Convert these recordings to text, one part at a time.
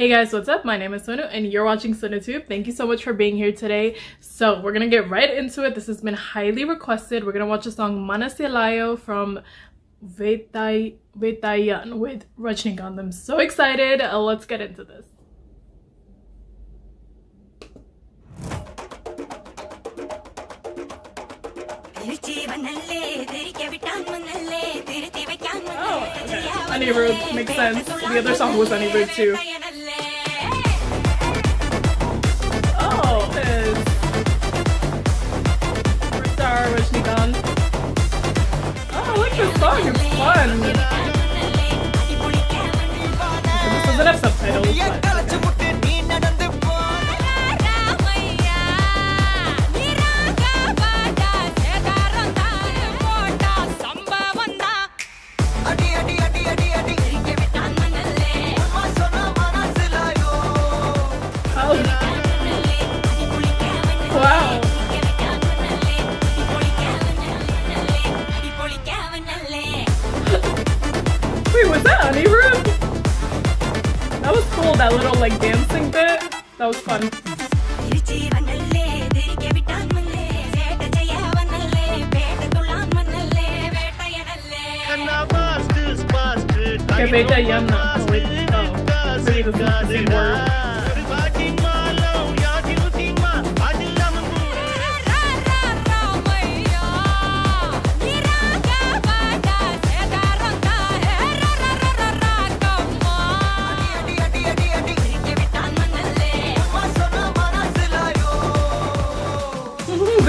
Hey guys, what's up? My name is Sonu and you're watching SonuTube. Thank you so much for being here today. So we're gonna get right into it. This has been highly requested. We're gonna watch the song Manasilaayo from Vetai Vettaiyan with Rajinikanth. I'm so excited. Uh, let's get into this. Oh, okay. Anirudh makes sense. The other song was Anirudh too. Song. It's fun. This doesn't have subtitles. Wait, was that Anirudh? That was cool, that little like dancing bit. That was fun. Okay, Veta Yana. Oh, wait. Oh, maybe this is the same word.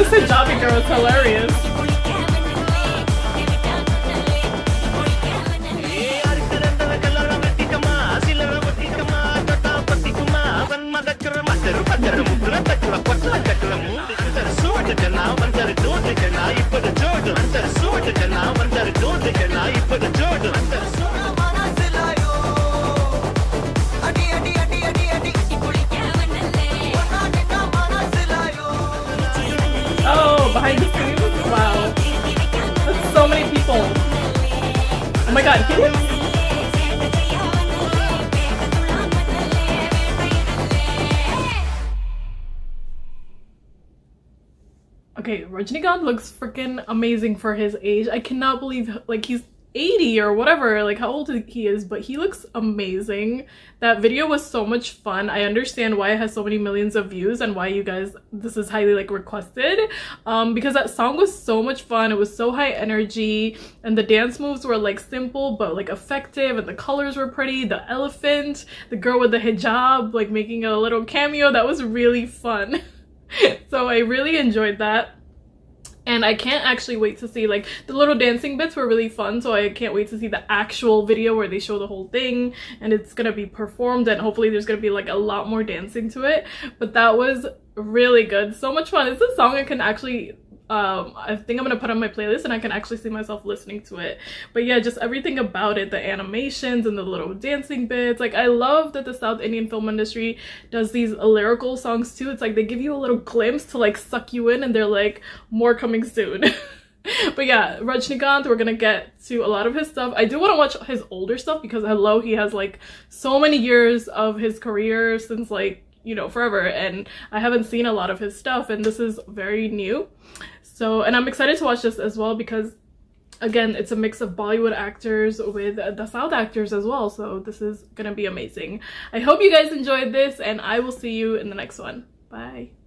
This hijabi girl is hilarious. Scenes? Wow. That's so many people. Oh my god, he Okay, Rajinikanth looks freaking amazing for his age. I cannot believe like he's 80 or whatever, like how old he is, but he looks amazing. That video was so much fun. I understand why it has so many millions of views and why you guys this is highly like requested. Um because that song was so much fun. It was so high energy and the dance moves were like simple but like effective and the colors were pretty. The elephant, the girl with the hijab like making a little cameo, that was really fun. so I really enjoyed that and I can't actually wait to see like the little dancing bits were really fun so I can't wait to see the actual video where they show the whole thing and it's gonna be performed and hopefully there's gonna be like a lot more dancing to it. But that was really good. So much fun. It's a song I can actually um i think i'm gonna put on my playlist and i can actually see myself listening to it. But yeah just everything about it the animations and the little dancing bits. Like i love that the south indian film industry does these lyrical songs too. It's like they give you a little glimpse to like suck you in and they're like more coming soon. But yeah Rajinikanth we're gonna get to a lot of his stuff. I do want to watch his older stuff because hello he has like so many years of his career since like you know forever. And i haven't seen a lot of his stuff and this is very new so and i'm excited to watch this as well because again it's a mix of bollywood actors with the south actors as well. So this is gonna be amazing. I hope you guys enjoyed this and i will see you in the next one. Bye